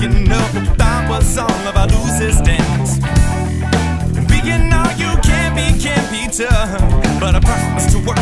you know that was all of our losers you can be but I promise to work.